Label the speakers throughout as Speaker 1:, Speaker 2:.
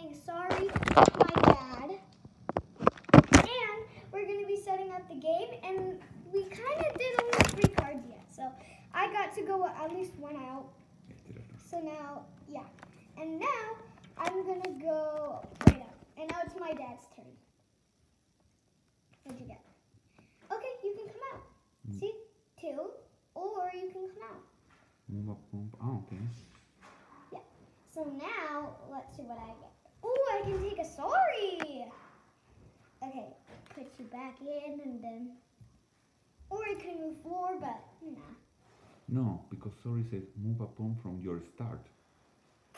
Speaker 1: saying sorry to my dad. And we're going to be setting up the game. And we kind of did only three cards yet. So I got to go at least one out. So now, yeah. And now I'm going to go right up. And now it's my dad's turn. What'd you get? Okay, you can come out.
Speaker 2: Mm.
Speaker 1: See? Two. Or you can come out.
Speaker 2: Move up, move. Ah, okay.
Speaker 1: So now, let's see what I get. I can take a sorry. Okay, put you back in and then, or I can move forward, but nah.
Speaker 2: No, because sorry says move a pawn from your start.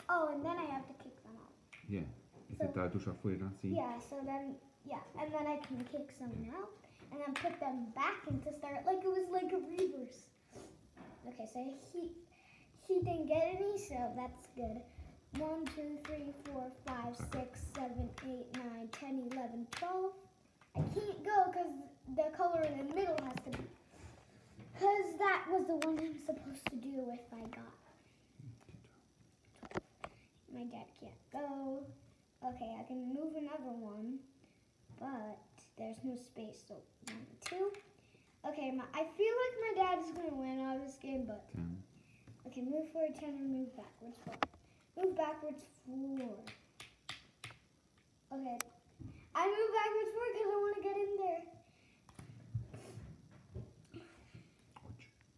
Speaker 1: Oh, and then I have to kick them out.
Speaker 2: Yeah.
Speaker 1: So-
Speaker 2: está tuyo afuera, sí.
Speaker 1: Yeah, so then, yeah, and then I can kick some out and then put them back into start like it was like a reverse. Okay, so he he didn't get any, so that's good. One, two, three, four, five, six, seven, eight, nine, ten, eleven, twelve. I can't go because the color in the middle has to be. Because that was the one I'm supposed to do if I got. My dad can't go. Okay, I can move another one, but there's no space, so one, two. Okay, my, I feel like my dad is gonna win out of this game, but
Speaker 2: Ten.
Speaker 1: okay, move forward ten and move backwards four. Move backwards four. Okay, I move backwards four because I want to get in there.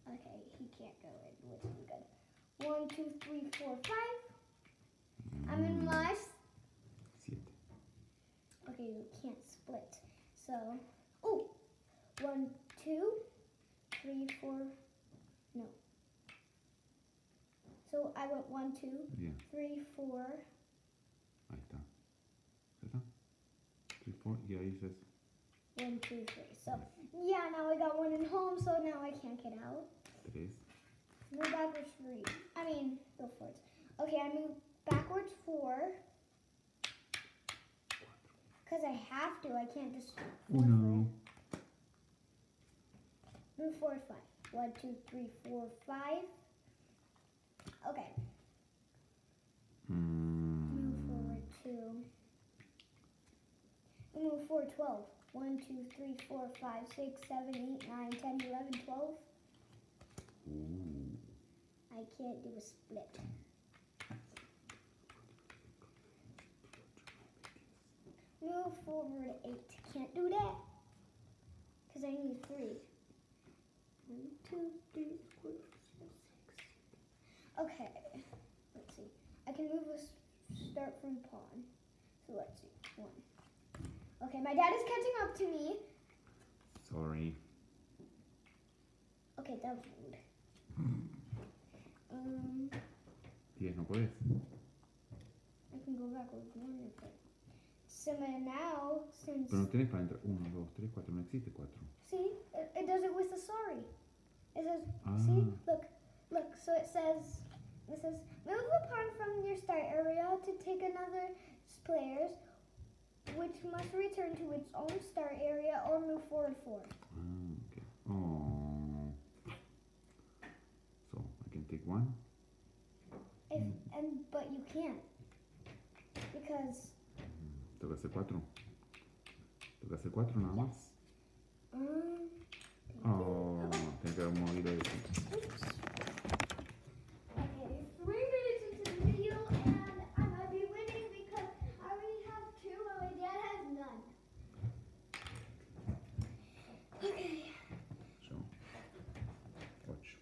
Speaker 1: Okay, he can't go in, which is good. One, two, three, four, five. I'm in
Speaker 2: Mm,
Speaker 1: my. Okay, you can't split. So, oh, one, two, three, four, no. So I went one, two,
Speaker 2: Yeah,
Speaker 1: three, four.
Speaker 2: ahí está. ¿Ya está? Three, four. Y ahí dices
Speaker 1: One, two, three. So, yeah, now I got one in home, so now I can't get out.
Speaker 2: tres.
Speaker 1: Move backwards three. I mean, go forwards. Okay, I move backwards four. Because I have to, I can't just move
Speaker 2: Uno.
Speaker 1: Move forward five. One, two, three, four, five. Okay, move
Speaker 2: Mm,
Speaker 1: forward two. Move forward twelve. One, two, three, four, five, six, seven, eight, nine, ten, eleven, twelve.
Speaker 2: Ooh.
Speaker 1: I can't do a split. Move forward eight. Can't do that. Because I need three. One, two, three, four, five, six. Okay. Let's see. I can move a s- start from pawn. So let's see. One. Okay, my dad is catching up to me.
Speaker 2: Sorry.
Speaker 1: Okay, that was rude. Um,
Speaker 2: Diez, no puedes.
Speaker 1: I can go backwards one if I. So now, since
Speaker 2: Pero no tienes para entrar. Uno, dos, tres, cuatro. No existe cuatro.
Speaker 1: see, it, it does it with the sorry. It says,
Speaker 2: Ah.
Speaker 1: see, look, look. So it says, it says, move a pawn from your start area to take another player's, which must return to its own start area or move forward four.
Speaker 2: Okay. Oh. So, I can take one.
Speaker 1: If and but you can't because
Speaker 2: Toca hacer cuatro. Toca hacer cuatro nada más.
Speaker 1: yes. Um,
Speaker 2: Oh, tengo que haber movido eso.
Speaker 1: Oops. Okay, three minutes into the video and I might be winning because I already have two and my dad has none. Okay.
Speaker 2: Yo. Ocho.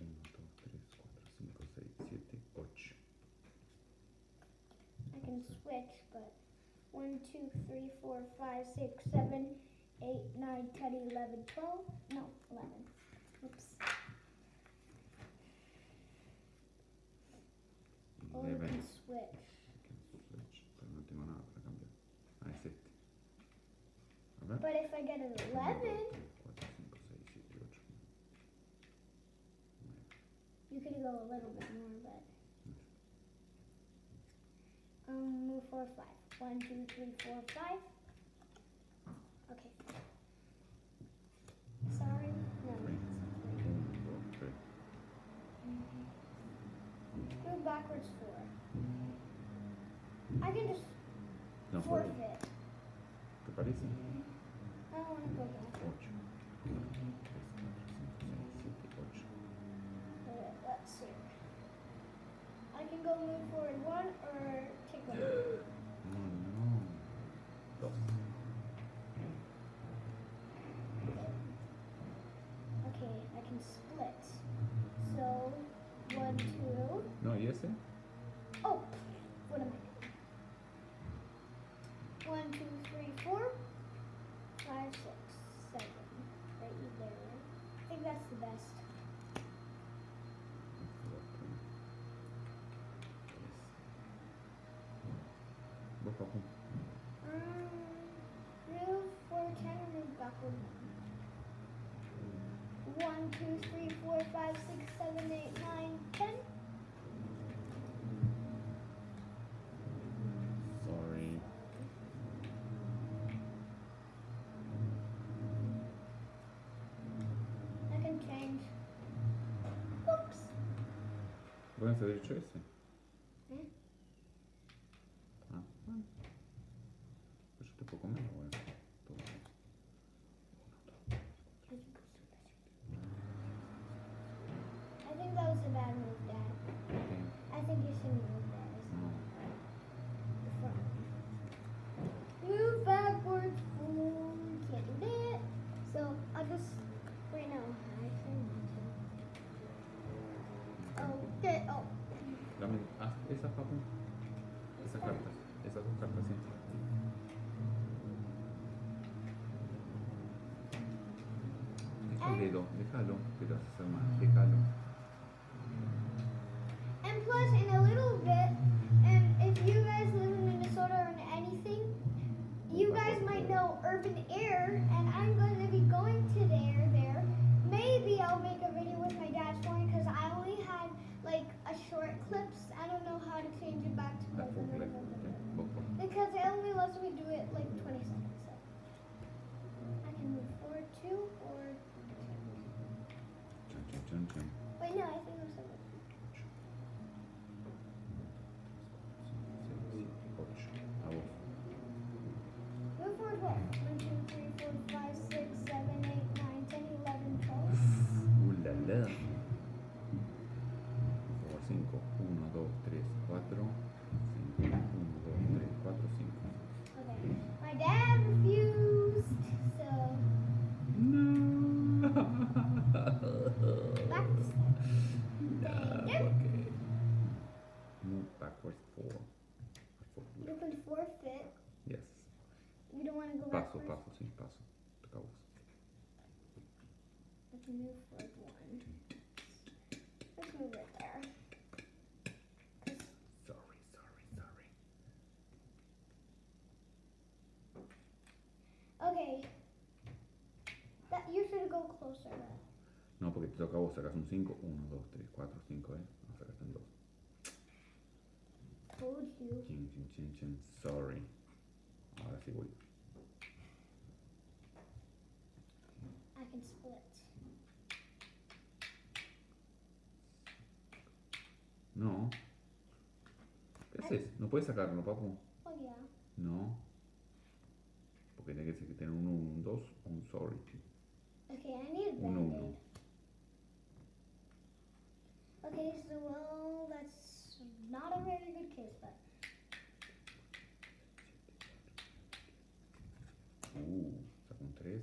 Speaker 2: Uno, dos, tres, cuatro, cinco, seis, siete, ocho.
Speaker 1: I can switch, but one, two, three, four, five, six, seven, eight, nine, ten, eleven, twelve. No, eleven. Oops.
Speaker 2: Eleven.
Speaker 1: can switch.
Speaker 2: Switch, Pero no tengo nada para. Es este.
Speaker 1: But if I get an eleven,
Speaker 2: dos, tres, cuatro, cinco, seis, siete, ocho.
Speaker 1: you could go a little bit more, but um, move four, five. One, two, three, four, five. Okay. Sorry. No.
Speaker 2: Tres.
Speaker 1: Move backwards four. I can just
Speaker 2: No
Speaker 1: forfeit.
Speaker 2: ¿Te parece?
Speaker 1: I don't want to go back.
Speaker 2: 8. 1, 2, 3, 4, 5, 6, 7, 8.
Speaker 1: Uh, let's see. I can go move forward one or take one.
Speaker 2: No, no. 2.
Speaker 1: Okay, I can split. So, one, two.
Speaker 2: No, ¿y ese?
Speaker 1: Oh, what am I doing? One, two, three, four, five, six, seven. Right there. I think that's the best.
Speaker 2: 2, 3. Voy para abajo.
Speaker 1: Um, move forward ten move one. Two, three, four, five, six, seven, eight, nine, ten.
Speaker 2: Sorry.
Speaker 1: I can change. Oops.
Speaker 2: ¿Voy a hacer derecho ese?
Speaker 1: ¿Eh?
Speaker 2: Ah, bueno. Pues yo te puedo comer, o es todo.
Speaker 1: I think that was a bad move, Dad.
Speaker 2: Ok,
Speaker 1: I think you should move that as
Speaker 2: no.
Speaker 1: the front. Move backwards, fool. Can't do that. So I'll just wait no. I actually want to. Okay. Oh.
Speaker 2: Dame, haz esa, papu. Esa carta. Esas dos cartas, sí. Déjalo, déjalo, que te vas a hacer mal. Déjalo.
Speaker 1: And plus, in a little bit, and if you guys live in Minnesota or in anything, you guys might know Urban Air, and I'm going to be going to there. There, maybe I'll make a video with my dad's phone because I only had like a short clips. I don't know how to change it back to
Speaker 2: La full play.
Speaker 1: clip
Speaker 2: Ok, voy por.
Speaker 1: because it only lets me do it like 20 seconds. So I can move forward two or Wait. No,
Speaker 2: backwards. paso, sí, paso. Toca a vos.
Speaker 1: I can move forward one. Let's move there. 'Cause-
Speaker 2: Sorry, sorry, sorry.
Speaker 1: Okay. That you should go closer.
Speaker 2: No, porque te toca a vos, sacas un 5. 1, 2, 3, 4, 5, ¿eh? No, sacaste en 2.
Speaker 1: Told you.
Speaker 2: Chin, chin, chin, chin. Sorry. Ahora sí voy.
Speaker 1: Split.
Speaker 2: No. ¿Qué haces? No puedes sacarlo, papu.
Speaker 1: Oh yeah.
Speaker 2: No. Porque tiene que tener un 1, un 2 o un sorry.
Speaker 1: Okay, I need a. Okay, so well, that's not a very good case, but
Speaker 2: Uh, saco un 3,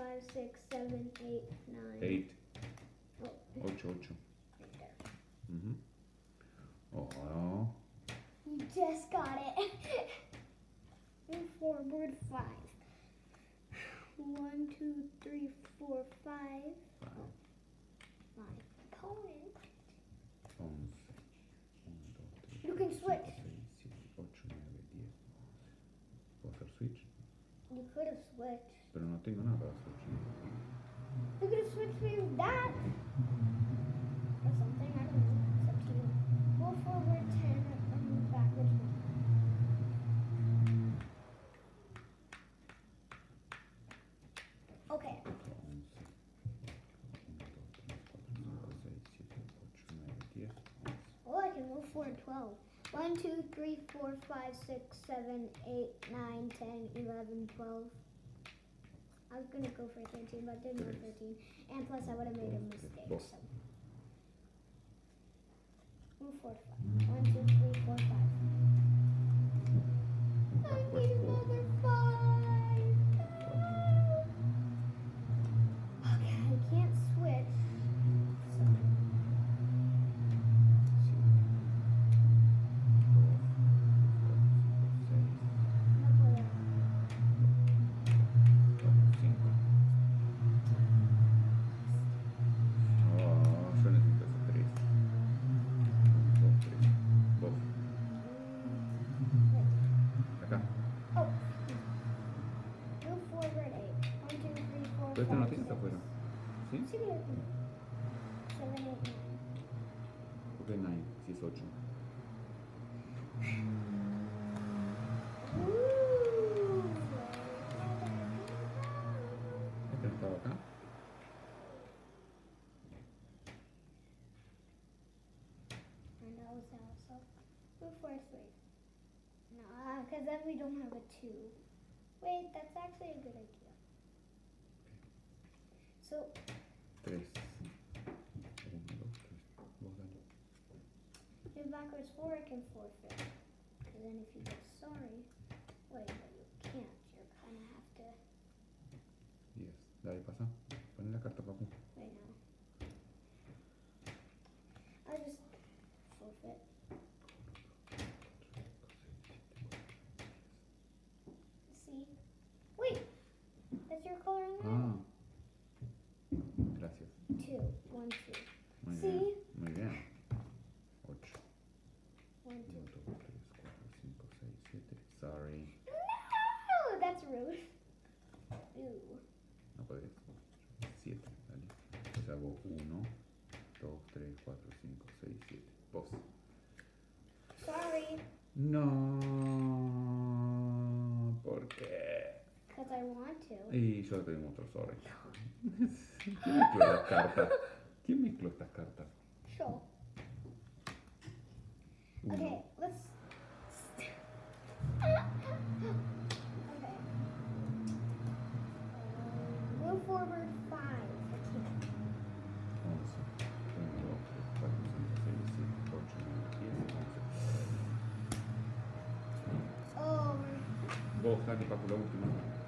Speaker 1: five, six, seven, eight, nine.
Speaker 2: 8,
Speaker 1: Oh,
Speaker 2: 8, 8.
Speaker 1: right there.
Speaker 2: Mhm. Oh,
Speaker 1: You just got it. Move forward five. One, two, three, four, five.
Speaker 2: five,
Speaker 1: My opponent.
Speaker 2: 11. 1, 2, 3,
Speaker 1: You can switch.
Speaker 2: 6, 7, 8, 9, 10, 11. ¿Puedo hacer switch?
Speaker 1: You could have switched.
Speaker 2: Pero no tengo nada para switch.
Speaker 1: We could switch switched me with that. Or something, I don't know. It's up to you. Roll forward 10 and move backwards Okay.
Speaker 2: Oh, I can
Speaker 1: move forward 12. 1, 2, 3, 4, 5, 6, 7, 8, 9, 10, 11, 12. I was gonna go for 13, but didn't go 13. And plus, I would have made a mistake. So. Move forward 5. 1, 2, 3, 4, 5. I need another 5.
Speaker 2: Pero este no
Speaker 1: 5,
Speaker 2: tienes
Speaker 1: 6.
Speaker 2: afuera. ¿Sí?
Speaker 1: Sí, pero aquí. 7, 8, 9.
Speaker 2: Nine? Si es ocho.
Speaker 1: Uh,
Speaker 2: este no estaba acá.
Speaker 1: And that was also 3. Nah, because then we don't have a 2. Wait, that's actually a good idea. So,
Speaker 2: Tres. Uno, dos, tres. Vos dale.
Speaker 1: move backwards 4, I can forfeit. Because then if you get sorry, wait, but you can't. You're kind of have to.
Speaker 2: Diez. Dale, pasa. Poné la carta, papu.
Speaker 1: Wait now. I'll just forfeit. See? Wait! That's your color in there?
Speaker 2: Ah. Sorry.
Speaker 1: No.
Speaker 2: ¿Por qué?
Speaker 1: Because I want to.
Speaker 2: Y yo te di mucho sorry. ¿Quién mezcló las ¿Quién estas cartas?
Speaker 1: Okay, let's. Move forward.
Speaker 2: Once.
Speaker 1: Oh,
Speaker 2: Vos, dale, Paco, la última.